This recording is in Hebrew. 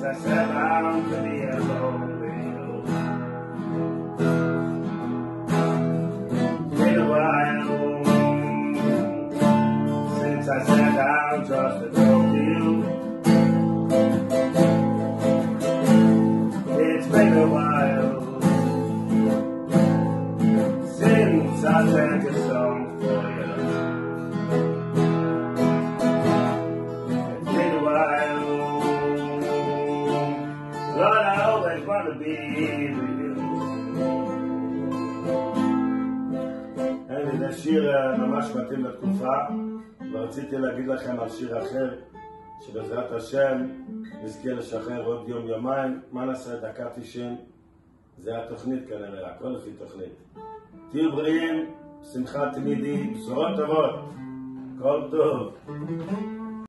bound to be alone with you. It's been a while since I sat down just to talk to you. It's been a while since I sang a song always want to be with you. זה שיר אה, ממש מתאים לתקופה, ורציתי להגיד לכם על שיר אחר, שבעזרת השם נזכה לשחרר עוד יום יומיים, מה נעשה דקה תשעים, זה התוכנית כנראה, הכל לפי תוכנית. תהיו בריאים, שמחה תמידי, בשורות טובות, כל טוב.